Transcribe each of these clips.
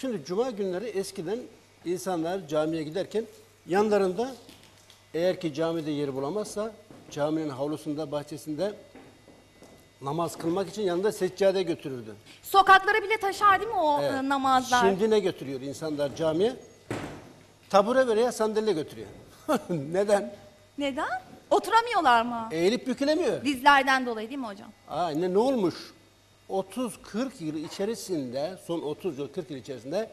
Şimdi cuma günleri eskiden insanlar camiye giderken yanlarında eğer ki camide yeri bulamazsa caminin havlusunda, bahçesinde namaz kılmak için yanında seccade götürürdü. Sokaklara bile taşar değil mi o Evet. e, namazlar? Şimdi ne götürüyor insanlar camiye? Tabure veya sandalye götürüyor. Neden? Neden? Oturamıyorlar mı? Eğilip bükülemiyor. Dizlerden dolayı değil mi hocam? Aa, ne, ne olmuş? 30-40 yıl içerisinde, son 30 yıl 40 yıl içerisinde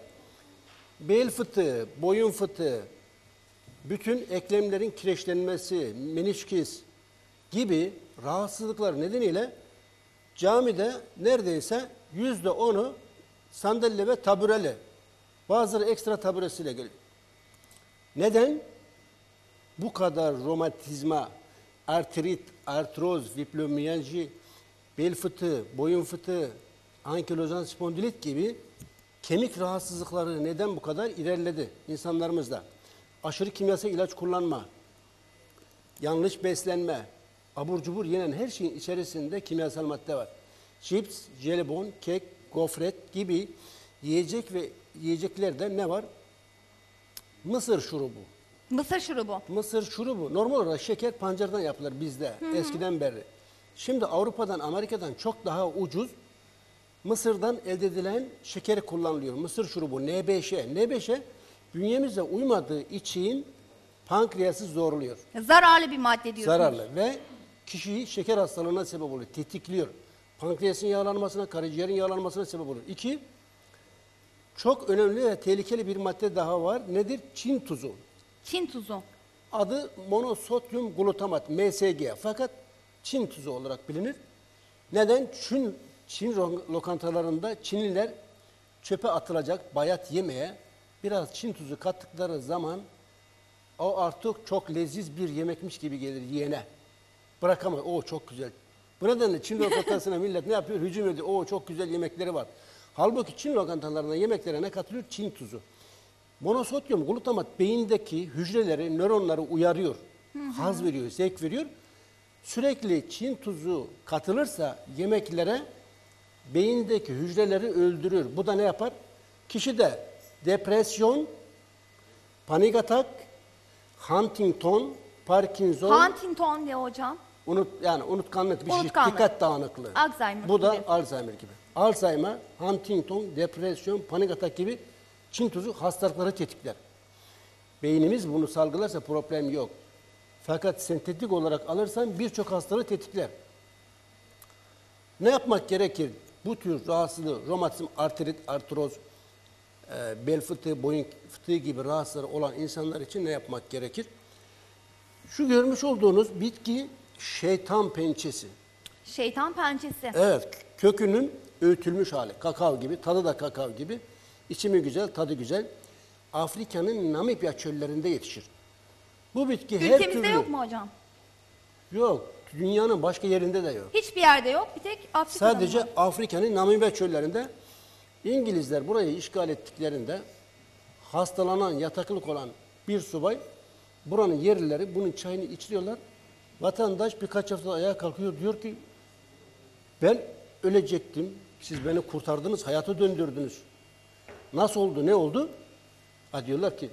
bel fıtığı, boyun fıtığı, bütün eklemlerin kireçlenmesi, menisküs gibi rahatsızlıklar nedeniyle camide neredeyse yüzde onu sandalye ve tabureli, bazıları ekstra taburesiyle geliyor. Neden? bu kadar romatizma, artrit, artroz, fibromiyalji, bel fıtığı, boyun fıtığı, ankilozan spondilit gibi kemik rahatsızlıkları neden bu kadar ilerledi insanlarımızda? Aşırı kimyasal ilaç kullanma, yanlış beslenme, abur cubur yenen her şeyin içerisinde kimyasal madde var. Chips, jelibon, kek, gofret gibi yiyecek ve yiyeceklerde ne var? Mısır şurubu, Mısır şurubu. Mısır şurubu normal olarak şeker pancardan yapılır bizde eskiden beri. Şimdi Avrupa'dan Amerika'dan çok daha ucuz Mısır'dan elde edilen şekeri kullanılıyor. Mısır şurubu N5'e. N5'e bünyemize uymadığı için pankreası zorluyor. Zararlı bir madde diyorsunuz. Zararlı ve kişiyi şeker hastalığına sebep oluyor. Tetikliyor. Pankreasın yağlanmasına, karaciğerin yağlanmasına sebep olur. İki, çok önemli ve tehlikeli bir madde daha var. Nedir? Çin tuzu. Çin tuzu. Adı monosodyum glutamat MSG fakat Çin tuzu olarak bilinir. Neden? Çin, Çin lokantalarında Çinliler çöpe atılacak bayat yemeğe biraz Çin tuzu kattıkları zaman o artık çok leziz bir yemekmiş gibi gelir yiyene. Bırakamaz. O çok güzel. Bu nedenle Çin lokantasına millet ne yapıyor? Hücum ediyor. O çok güzel yemekleri var. Halbuki Çin lokantalarında yemeklere ne katılıyor? Çin tuzu. Monosodyum glutamat beyindeki hücreleri, nöronları uyarıyor. Haz veriyor, zevk veriyor. Sürekli Çin tuzu katılırsa yemeklere beyindeki hücreleri öldürür. Bu da ne yapar? Kişide depresyon, panik atak, Huntington, Parkinson, Huntington ne hocam? unut yani unutkanlık bir şey, Unutkanlık. dikkat dağınıklığı. Alzheimer Bu da gibi. Alzheimer gibi. Alzheimer, Huntington, depresyon, panik atak gibi Çin tuzu hastalıkları tetikler. Beynimiz bunu salgılarsa problem yok. Fakat sentetik olarak alırsan birçok hastalığı tetikler. Ne yapmak gerekir? Bu tür rahatsızlığı, romatizm, artrit, artroz, e, bel fıtığı, boyun fıtığı gibi rahatsızları olan insanlar için ne yapmak gerekir? Şu görmüş olduğunuz bitki şeytan pençesi. Şeytan pençesi. Evet, kökünün öğütülmüş hali. Kakao gibi, tadı da kakao gibi. İçimi güzel, tadı güzel. Afrika'nın Namibya çöllerinde yetişir. Bu bitki her Ülkemizde türlü... yok mu hocam? Yok, dünyanın başka yerinde de yok. Hiçbir yerde yok. Bir tek Afrika'da Sadece. Afrika'nın Namibya çöllerinde İngilizler burayı işgal ettiklerinde hastalanan, yataklık olan bir subay buranın yerlileri bunun çayını içiriyorlar. Vatandaş birkaç hafta ayağa kalkıyor diyor ki ben ölecektim. Siz beni kurtardınız, hayata döndürdünüz. Nasıl oldu, ne oldu? Ha diyorlar ki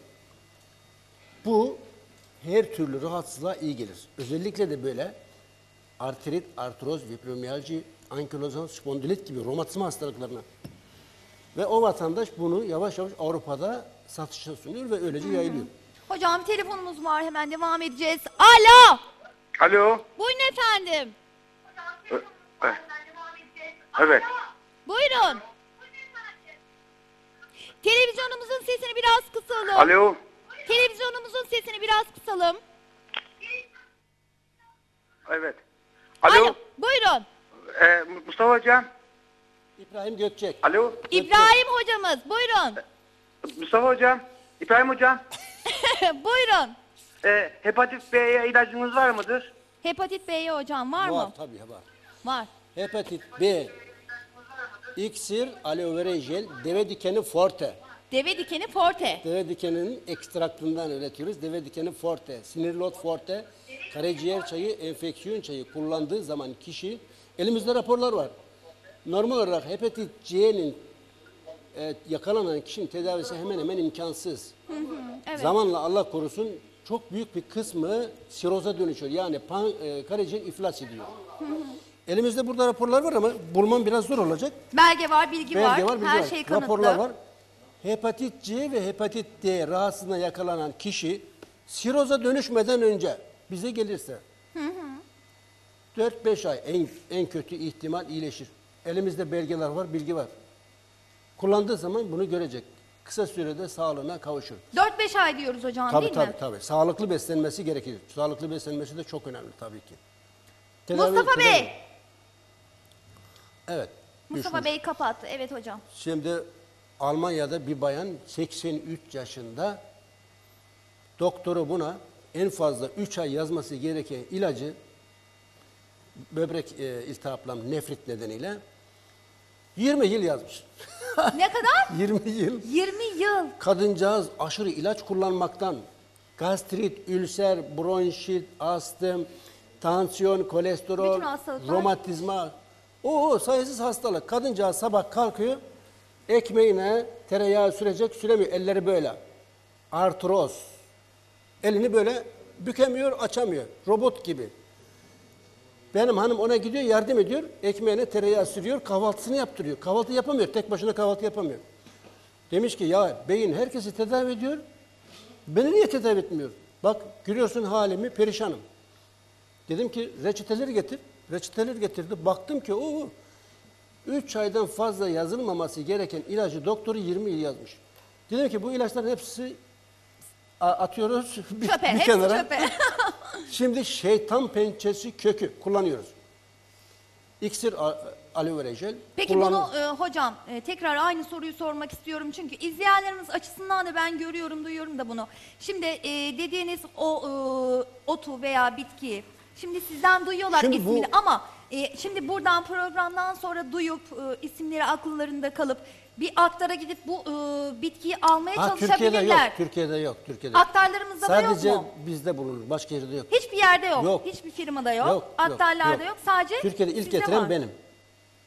bu her türlü rahatsızlığa iyi gelir. Özellikle de böyle artrit, artroz, fibromiyalji, ankilozan spondilit gibi romatizma hastalıklarına. Ve o vatandaş bunu yavaş yavaş Avrupa'da satışa sunuyor ve öylece yayılıyor. Hocam bir telefonumuz var. Hemen devam edeceğiz. Alo. Alo. Buyurun efendim. Evet. Buyurun. Televizyonumuzun sesini biraz kısalım. Alo. Televizyonumuzun sesini biraz kısalım. Evet. Alo. Buyurun. Ee, Mustafa Hocam. İbrahim Gökçek. Alo. İbrahim hocamız. Buyurun. Mustafa Hocam. İbrahim Hocam. Buyurun. Ee, hepatit B'ye ilacınız var mıdır? Hepatit B'ye hocam var, Var mı? tabii var. Var. Hepatit B, iksir, aloe vera jel, deve dikeni forte. Deve dikeni forte. Deve dikeninin ekstraktından üretiyoruz. Deve dikeni forte, sinirlot forte, karaciğer çayı, enfeksiyon çayı kullandığı zaman kişi, elimizde raporlar var. Normal olarak hepatit C'nin e, yakalanan kişinin tedavisi hemen hemen imkansız. Evet. Zamanla Allah korusun çok büyük bir kısmı siroza dönüşüyor. Yani pan, e, karaciğer iflas ediyor. Elimizde burada raporlar var ama bulmam biraz zor olacak. Belge var, bilgi var. Belge var, bilgi Her var. şey kanıtlı. Raporlar var. Hepatit C ve hepatit D rahatsızlığına yakalanan kişi siroza dönüşmeden önce bize gelirse 4-5 ay en, en kötü ihtimal iyileşir. Elimizde belgeler var, bilgi var. Kullandığı zaman bunu görecek. Kısa sürede sağlığına kavuşur. 4-5 ay diyoruz hocam Tabii değil tabii mi? tabii. Sağlıklı beslenmesi gerekir. Sağlıklı beslenmesi de çok önemli tabii ki. Tedavi- Mustafa tedavi- Bey. Evet. Mustafa düşmüş. Bey kapattı. Evet hocam. Şimdi Almanya'da bir bayan 83 yaşında doktoru buna en fazla 3 ay yazması gereken ilacı böbrek e, iltihaplam nefrit nedeniyle 20 yıl yazmış. Ne kadar? 20 yıl. 20 yıl. Kadıncağız aşırı ilaç kullanmaktan gastrit, ülser, bronşit, astım, tansiyon, kolesterol, romatizma, o sayısız hastalık. Kadıncağız sabah kalkıyor, ekmeğine tereyağı sürecek, süremiyor. Elleri böyle. Artroz. Elini böyle bükemiyor, açamıyor. Robot gibi. Benim hanım ona gidiyor, yardım ediyor. Ekmeğine tereyağı sürüyor, kahvaltısını yaptırıyor. Kahvaltı yapamıyor, tek başına kahvaltı yapamıyor. Demiş ki ya beyin herkesi tedavi ediyor. Beni niye tedavi etmiyor? Bak görüyorsun halimi perişanım. Dedim ki reçeteleri getir. Reçeteleri getirdi. Baktım ki o 3 aydan fazla yazılmaması gereken ilacı doktoru 20 yıl yazmış. Dedim ki bu ilaçların hepsi atıyoruz bir, Çöpe. bir kenara. çöpe. Şimdi şeytan pençesi kökü kullanıyoruz. İksir aloe vera jel Peki kullanıyoruz. bunu e, hocam e, tekrar aynı soruyu sormak istiyorum çünkü izleyenlerimiz açısından da ben görüyorum, duyuyorum da bunu. Şimdi e, dediğiniz o e, otu veya bitkiyi şimdi sizden duyuyorlar Şimdi bu- ismini ama e, şimdi buradan programdan sonra duyup e, isimleri akıllarında kalıp bir aktara gidip bu e, bitkiyi almaya Ha, Türkiye'de çalışabilirler. yok, Türkiye'de yok, Türkiye'de. yok. Aktarlarımızda da yok Sadece mu? bizde bulunur, başka yerde yok. Hiçbir yerde yok. Yok. Hiçbir firmada yok. Yok, yok, Aktarlarda yok. yok. Sadece Türkiye'de ilk sizde getiren var. benim.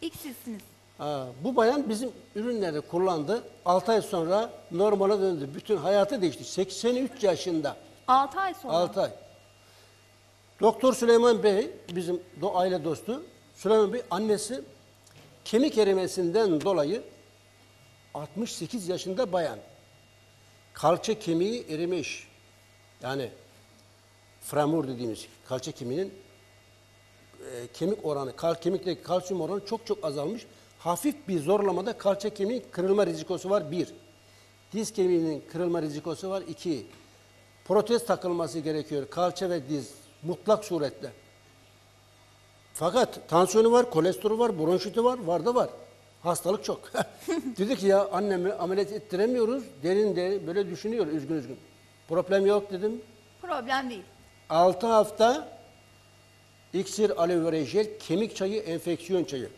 İlk sizsiniz. Ha, bu bayan bizim ürünleri kullandı. 6 ay sonra normale döndü. Bütün hayatı değişti. 83 yaşında. 6 ay sonra. 6 ay. Doktor Süleyman Bey, bizim aile dostu. Süleyman Bey annesi kemik erimesinden dolayı 68 yaşında bayan. Kalça kemiği erimiş. Yani framur dediğimiz kalça kemiğinin e, kemik oranı, kal, kemikteki kalsiyum oranı çok çok azalmış. Hafif bir zorlamada kalça kemiğinin kırılma rizikosu var bir. Diz kemiğinin kırılma rizikosu var iki. Protez takılması gerekiyor kalça ve diz mutlak surette. Fakat tansiyonu var, kolesterolü var, bronşiti var, var da var. Hastalık çok. Dedi ki ya annemi ameliyat ettiremiyoruz. Derin de böyle düşünüyor üzgün üzgün. Problem yok dedim. Problem değil. 6 hafta iksir aloe vera jel, kemik çayı, enfeksiyon çayı.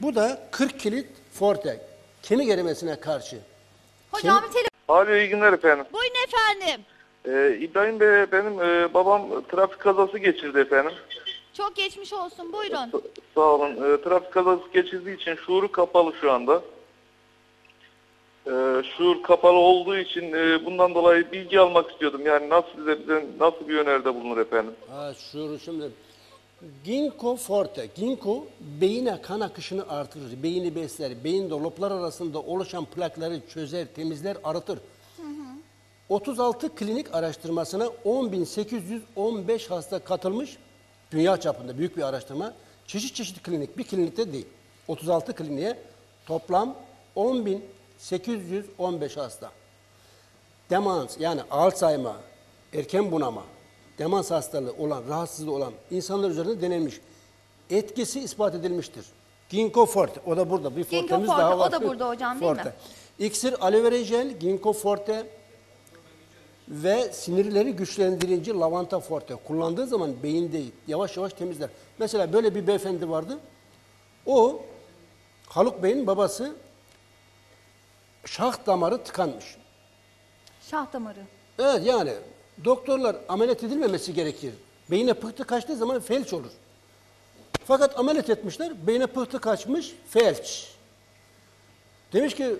Bu da 40 kilit forte. Kemik erimesine karşı. Hocam bir tele... Alo iyi günler efendim. Buyurun efendim. Ee, İbrahim Bey benim e, babam trafik kazası geçirdi efendim. Çok geçmiş olsun. Buyurun. Sa- Sağ olun. Ee, trafik kazası geçirdiği için şuuru kapalı şu anda. Ee, şuur kapalı olduğu için e, bundan dolayı bilgi almak istiyordum. Yani nasıl bize, bize nasıl bir öneride bulunur efendim? Ha, şu şimdi Ginkgo forte. Ginkgo beyine kan akışını artırır, beyni besler, beyinde loblar arasında oluşan plakları çözer, temizler, arıtır. 36 klinik araştırmasına 10.815 hasta katılmış. Dünya çapında büyük bir araştırma. Çeşit çeşit klinik, bir klinikte değil. 36 kliniğe toplam 10.815 hasta. Demans yani Alzheimer, erken bunama, demans hastalığı olan, rahatsızlığı olan insanlar üzerinde denenmiş. Etkisi ispat edilmiştir. Ginkgo forte, o da burada. Bir Ginkgo fortemiz forte, daha o var. da burada hocam, değil mi? Forte. İksir aloe vera jel, ginkgo forte ve sinirleri güçlendirici lavanta forte. Kullandığı zaman beyinde yavaş yavaş temizler. Mesela böyle bir beyefendi vardı. O Haluk Bey'in babası şah damarı tıkanmış. Şah damarı. Evet yani doktorlar ameliyat edilmemesi gerekir. Beyine pıhtı kaçtığı zaman felç olur. Fakat ameliyat etmişler, beyine pıhtı kaçmış, felç. Demiş ki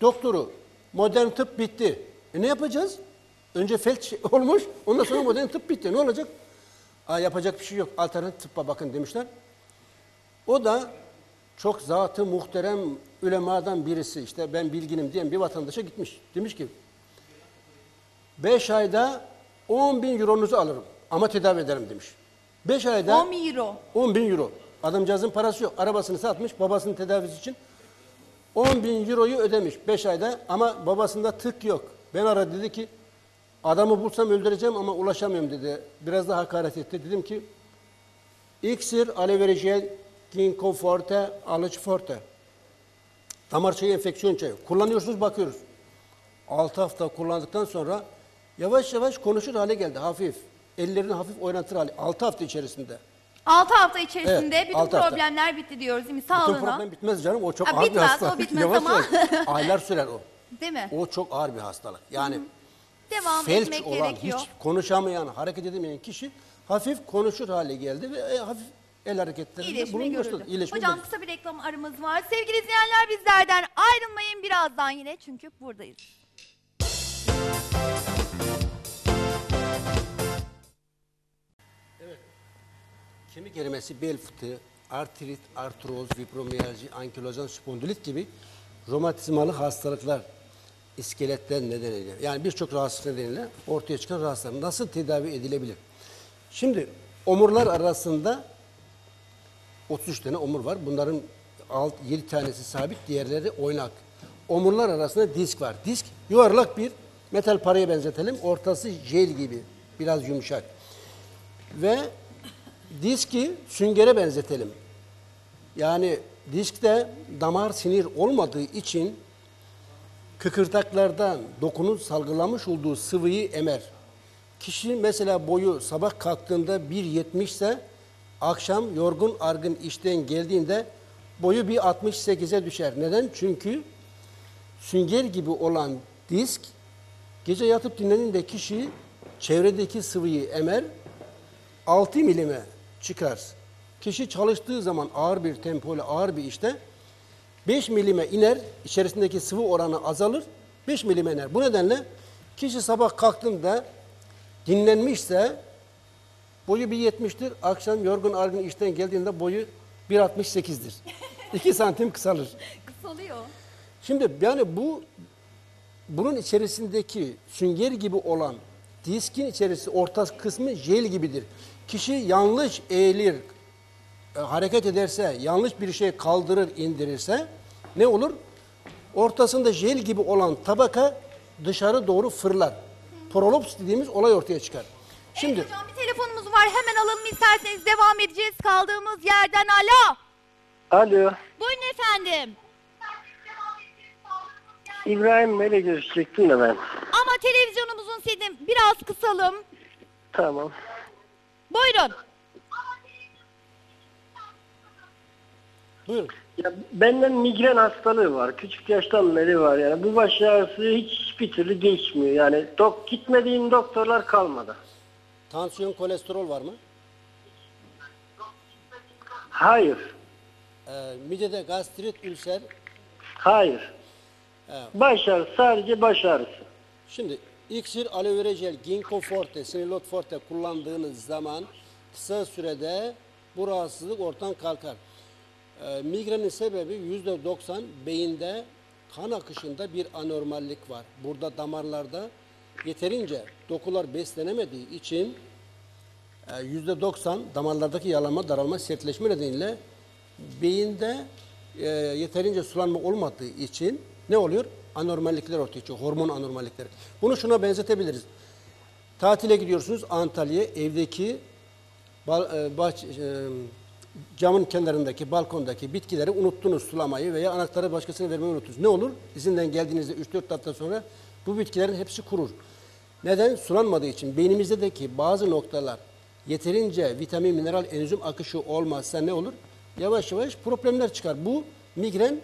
doktoru modern tıp bitti. E ne yapacağız? Önce felç olmuş, ondan sonra modern tıp bitti. Ne olacak? Aa, yapacak bir şey yok. Alternatif tıbba bakın demişler. O da çok zatı muhterem ülemadan birisi işte ben bilginim diyen bir vatandaşa gitmiş. Demiş ki 5 ayda 10 bin euronuzu alırım ama tedavi ederim demiş. 5 ayda 10 euro. 10 bin euro. Adamcağızın parası yok. Arabasını satmış babasının tedavisi için. 10 bin euroyu ödemiş 5 ayda ama babasında tık yok. Ben aradı dedi ki adamı bulsam öldüreceğim ama ulaşamıyorum dedi. Biraz da hakaret etti. Dedim ki İksir, aloe ginkgo forte, alıç forte. Damar çayı, enfeksiyon çayı. Kullanıyorsunuz bakıyoruz. 6 hafta kullandıktan sonra yavaş yavaş konuşur hale geldi hafif. Ellerini hafif oynatır hale. 6 hafta içerisinde. 6 hafta içerisinde Evet, bütün altı hafta. problemler bitti diyoruz değil mi? Bütün Sağlığına. problem bitmez canım. O çok Ha, ağır bir bitmez, hastalık. o bitmez Yavaş ama- yavaş. Aylar sürer o. Değil mi? O çok ağır bir hastalık. Yani Devam felç etmek olan, gerekiyor. hiç konuşamayan, hareket edemeyen kişi hafif konuşur hale geldi ve e, hafif el hareketlerinde görüldü. başladı. İyileşme Hocam görüldü. kısa bir reklam aramız var. Sevgili izleyenler bizlerden ayrılmayın birazdan yine çünkü buradayız. Kemik erimesi, bel fıtığı, artrit, artroz, fibromiyalji, ankilozan, spondilit gibi romatizmalı hastalıklar iskeletler nedeniyle yani birçok rahatsızlık nedeniyle ortaya çıkan rahatsızlıklar nasıl tedavi edilebilir? Şimdi omurlar arasında 33 tane omur var. Bunların 6, 7 tanesi sabit, diğerleri oynak. Omurlar arasında disk var. Disk yuvarlak bir metal paraya benzetelim. Ortası jel gibi, biraz yumuşak. Ve diski süngere benzetelim. Yani diskte damar sinir olmadığı için kıkırdaklardan dokunun salgılamış olduğu sıvıyı emer. Kişi mesela boyu sabah kalktığında 1.70 ise akşam yorgun argın işten geldiğinde boyu bir 68'e düşer. Neden? Çünkü sünger gibi olan disk gece yatıp dinlendiğinde kişi çevredeki sıvıyı emer 6 milime çıkar. Kişi çalıştığı zaman ağır bir tempoyla ağır bir işte 5 milime iner, içerisindeki sıvı oranı azalır, 5 milime iner. Bu nedenle kişi sabah kalktığında dinlenmişse boyu 1.70'tir, akşam yorgun argın işten geldiğinde boyu 1.68'dir. 2 santim kısalır. Kısalıyor. Şimdi yani bu bunun içerisindeki sünger gibi olan diskin içerisi orta kısmı jel gibidir. Kişi yanlış eğilir, e, hareket ederse, yanlış bir şey kaldırır, indirirse ne olur? Ortasında jel gibi olan tabaka dışarı doğru fırlar. Prolaps dediğimiz olay ortaya çıkar. Şimdi Evet hocam bir telefonumuz var hemen alalım isterseniz devam edeceğiz kaldığımız yerden. Alo. Alo, Buyurun efendim. İbrahim Bey'le görüşecektim de ben. Ama televizyonumuzun sesini biraz kısalım. Tamam. Buyurun. Buyurun. Ya benden migren hastalığı var. Küçük yaştan beri var yani. Bu baş ağrısı hiçbir türlü geçmiyor. Yani dok gitmediğim doktorlar kalmadı. Tansiyon, kolesterol var mı? Hayır. Ee, midede gastrit, ülser. Hayır. Evet. Baş ağrısı sadece baş ağrısı. Şimdi iksir, aloe vera jel, ginkgo forte, sinilot forte kullandığınız zaman kısa sürede bu rahatsızlık ortadan kalkar. Ee, migrenin sebebi yüzde 90 beyinde kan akışında bir anormallik var. Burada damarlarda yeterince dokular beslenemediği için e, yüzde 90 damarlardaki yağlanma, daralma, sertleşme nedeniyle beyinde e, yeterince sulanma olmadığı için ne oluyor? Anormallikler ortaya çıkıyor, hormon anormallikleri. Bunu şuna benzetebiliriz. Tatile gidiyorsunuz Antalya'ya, evdeki e, e, camın kenarındaki, balkondaki bitkileri unuttunuz sulamayı veya anahtarı başkasına vermeyi unuttunuz. Ne olur? İzinden geldiğinizde 3-4 hafta sonra bu bitkilerin hepsi kurur. Neden? Sulanmadığı için beynimizdeki bazı noktalar yeterince vitamin, mineral, enzim akışı olmazsa ne olur? Yavaş yavaş problemler çıkar. Bu migren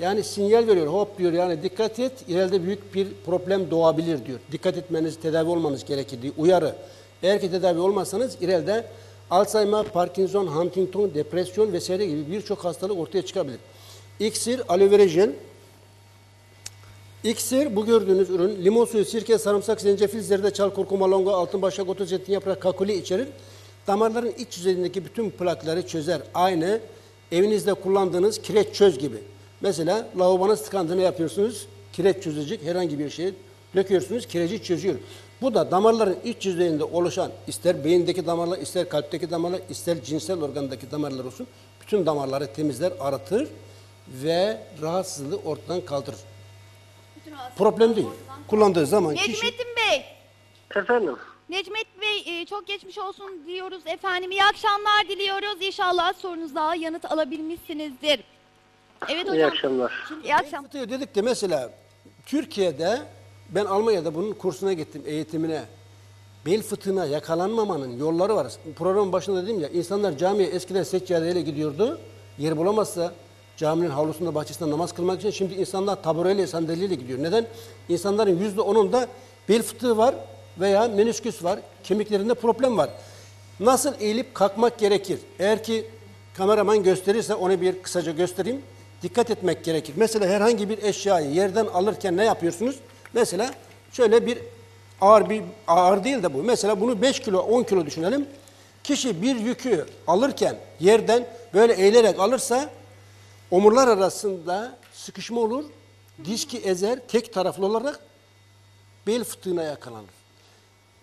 yani sinyal veriyor. Hop diyor yani dikkat et ileride büyük bir problem doğabilir diyor. Dikkat etmeniz, tedavi olmanız gerekir diye uyarı. Eğer ki tedavi olmazsanız ileride Alzheimer, Parkinson, Huntington, depresyon vesaire gibi birçok hastalık ortaya çıkabilir. İksir, aloe vera jel, İksir bu gördüğünüz ürün limon suyu, sirke, sarımsak, zencefil, zerdeçal, kurkuma, longa, altın başak, otu, zeytin yaprağı, kakuli içerir. Damarların iç yüzeyindeki bütün plakları çözer. Aynı evinizde kullandığınız kireç çöz gibi. Mesela lavabonuz tıkandı ne yapıyorsunuz? Kireç çözecek herhangi bir şeyi döküyorsunuz, kireci çözüyor. Bu da damarların iç yüzeyinde oluşan ister beyindeki damarlar, ister kalpteki damarlar, ister cinsel organdaki damarlar olsun. Bütün damarları temizler, arıtır ve rahatsızlığı ortadan kaldırır. Problem değil. ortadan- Kullandığı zaman kişi Necmettin Bey. Efendim. Necmet Bey e, çok geçmiş olsun diyoruz efendim. İyi akşamlar diliyoruz. İnşallah sorunuza yanıt alabilmişsinizdir. Evet hocam. İyi akşamlar. İyi akşam. fıtığı dedik de mesela Türkiye'de ben Almanya'da bunun kursuna gittim eğitimine. Bel fıtığına yakalanmamanın yolları var. Programın başında dedim ya insanlar camiye eskiden seccadeyle gidiyordu. Yer bulamazsa caminin havlusunda bahçesinde namaz kılmak için şimdi insanlar tabureyle sandalyeyle gidiyor. Neden? İnsanların yüzde onunda bel fıtığı var veya menisküs var. Kemiklerinde problem var. Nasıl eğilip kalkmak gerekir? Eğer ki kameraman gösterirse onu bir kısaca göstereyim. Dikkat etmek gerekir. Mesela herhangi bir eşyayı yerden alırken ne yapıyorsunuz? Mesela şöyle bir ağır bir ağır değil de bu. Mesela bunu 5 kilo 10 kilo düşünelim. Kişi bir yükü alırken yerden böyle eğilerek alırsa omurlar arasında sıkışma olur. Diski ezer tek taraflı olarak bel fıtığına yakalanır.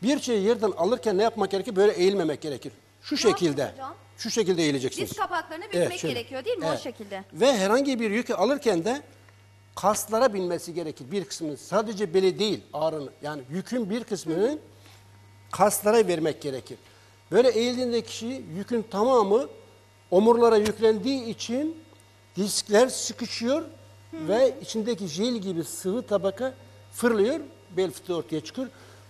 Bir şeyi yerden alırken ne yapmak gerekir? Böyle eğilmemek gerekir. Şu şekilde. hocam? Şu şekilde eğileceksiniz. Diz kapaklarını bükmek şöyle. gerekiyor değil mi o Evet. şekilde? Ve herhangi bir yükü alırken de kaslara binmesi gerekir bir kısmını. Sadece beli değil ağrını. Yani yükün bir kısmını kaslara vermek gerekir. Böyle eğildiğinde kişi yükün tamamı omurlara yüklendiği için diskler sıkışıyor ve içindeki jel gibi sıvı tabaka fırlıyor. Bel fıtığı ortaya çıkıyor.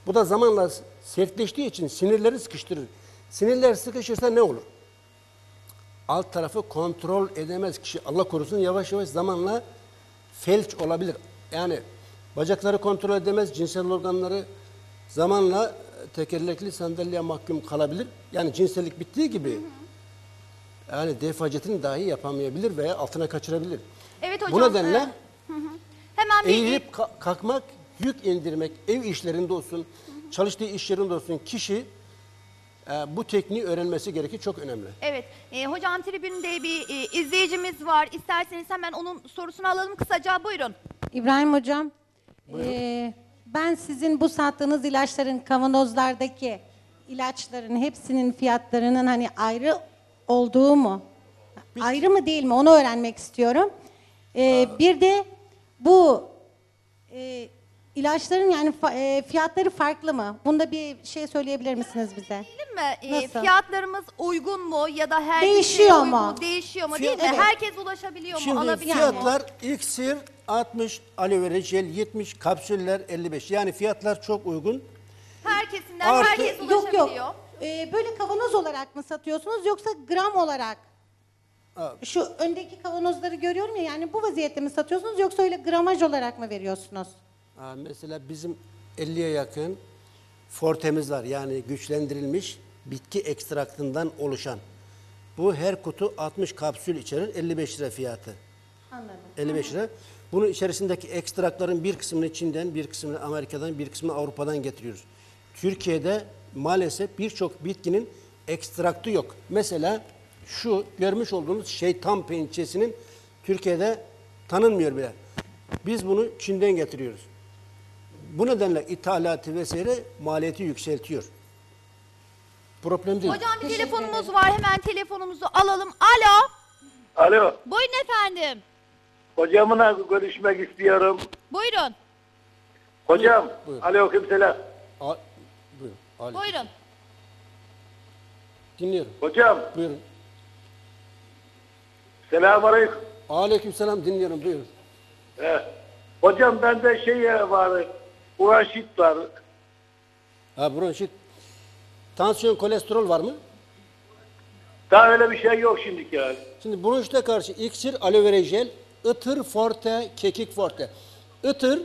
Bu da zamanla sertleştiği için sinirleri sıkıştırır. Sinirler sıkışırsa ne olur? alt tarafı kontrol edemez kişi. Allah korusun yavaş yavaş zamanla felç olabilir. Yani bacakları kontrol edemez, cinsel organları zamanla tekerlekli sandalyeye mahkum kalabilir. Yani cinsellik bittiği gibi yani defacetini dahi yapamayabilir veya altına kaçırabilir. Evet hocam. Bu nedenle hı hı. Hemen bir eğilip ka- kalkmak, yük indirmek, ev işlerinde olsun, çalıştığı iş yerinde olsun kişi bu tekniği öğrenmesi gerekir. Çok önemli. Evet, e, hocam tribünde bir e, izleyicimiz var. İsterseniz hemen onun sorusunu alalım kısaca. Buyurun. İbrahim Hocam, eee, ben sizin bu sattığınız ilaçların kavanozlardaki ilaçların hepsinin fiyatlarının hani ayrı olduğu mu? Ayrı mı değil mi? Onu öğrenmek istiyorum. Eee, bir de bu eee, ilaçların yani fa- eee, fiyatları farklı mı? Bunda bir şey söyleyebilir misiniz bize? Değil mi? E, Nasıl? fiyatlarımız uygun mu ya da her Değişiyor kişiye mu? uygun, değişiyor mu Fiyat- değil mi? Evet. Herkes ulaşabiliyor mu? Şimdi Alabiliyor mu? fiyatlar iksir 60, aloe vera jel 70, kapsüller 55. Yani fiyatlar çok uygun. Herkesinden Artı- herkes Yok ulaşabiliyor. yok. Eee, böyle kavanoz olarak mı satıyorsunuz yoksa gram olarak? Şu öndeki kavanozları görüyorum ya yani bu vaziyette mi satıyorsunuz yoksa öyle gramaj olarak mı veriyorsunuz? Ha, mesela bizim 50'ye yakın fortemiz var. Yani güçlendirilmiş bitki ekstraktından oluşan. Bu her kutu 60 kapsül içerir. 55 lira fiyatı. Anladım. 55 lira. Bunun içerisindeki ekstrakların bir kısmını Çin'den, bir kısmını Amerika'dan, bir kısmını Avrupa'dan getiriyoruz. Türkiye'de maalesef birçok bitkinin ekstraktı yok. Mesela şu görmüş olduğunuz şeytan pençesinin Türkiye'de tanınmıyor bile. Biz bunu Çin'den getiriyoruz. Bu nedenle ithalatı vesaire maliyeti yükseltiyor. Problem değil. Hocam bir telefonumuz var. Hemen telefonumuzu alalım. Alo. Alo, Buyurun efendim. hocamla görüşmek istiyorum. Buyurun. Hocam, buyur. aleykümselam. A- buyurun. Ali. Buyurun. Dinliyorum. Hocam, Buyurun. selamünaleyküm. Aleykümselam dinliyorum. Buyurun. He. Hocam bende şey var, uğraşit var. Ha bronşit. Tansiyon, kolesterol var mı? Daha öyle bir şey yok şimdiki yani. Şimdi bronşite karşı iksir, aloe vera jel, ıtır forte, kekik forte. Itır,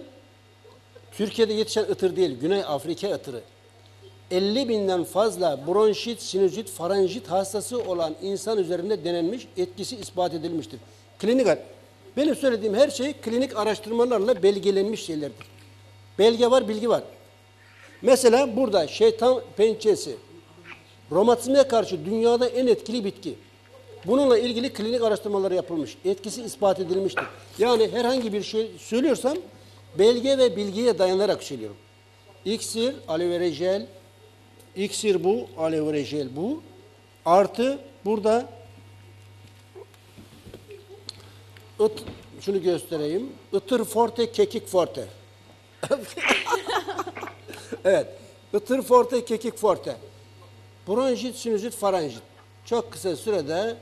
Türkiye'de yetişen ıtır değil, Güney Afrika ıtırı. 50 binden fazla bronşit, sinüzit, faranjit hastası olan insan üzerinde denenmiş, etkisi ispat edilmiştir. Klinik Benim söylediğim her şey klinik araştırmalarla belgelenmiş şeylerdir. Belge var, bilgi var. Mesela burada şeytan pençesi. Romatizmaya karşı dünyada en etkili bitki. Bununla ilgili klinik araştırmalar yapılmış. Etkisi ispat edilmiştir. Yani herhangi bir şey söylüyorsam belge ve bilgiye dayanarak söylüyorum. İksir, aloe vera jel, iksir bu, aloe vera jel bu. Artı burada ıt, şunu göstereyim. Itır forte, kekik forte. evet. Itır forte, kekik forte. Bronşit, sinüzit, faranjit. Çok kısa sürede